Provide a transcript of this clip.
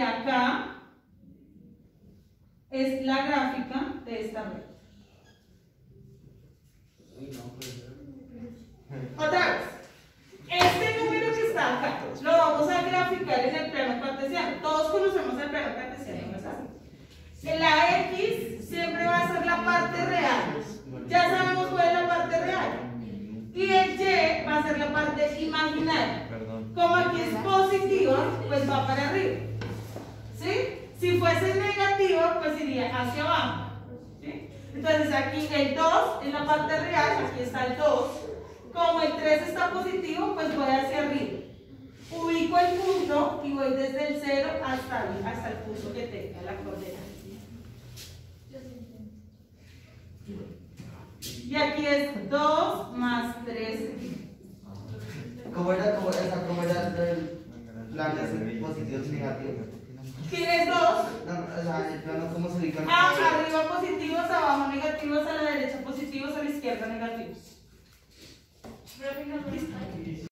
que acá es la gráfica de esta red. Otra vez. Este número que está acá lo vamos a graficar en el plano cartesiano. Todos conocemos el plano cartesiano, ¿no es así? La X siempre va a ser la parte real. Ya sabemos cuál es la parte real. Y el Y va a ser la parte imaginaria. Como aquí es positiva, pues va para arriba. ¿Sí? Si fuese negativa, pues iría hacia abajo. ¿Sí? Entonces aquí el 2 es la parte real, aquí está el 2. Como el 3 está positivo, pues voy hacia arriba. Ubico el punto y voy desde el 0 hasta el, hasta el punto que tenga la coordenada. Y aquí es 2 más 3. ¿Cómo era, cómo, esa, cómo era el de positivos y negativos? ¿Tienes 2? No, o sea, el plano, ¿cómo se ubican? Ah, arriba positivos, abajo negativos, a la derecha positivos, a la izquierda negativos.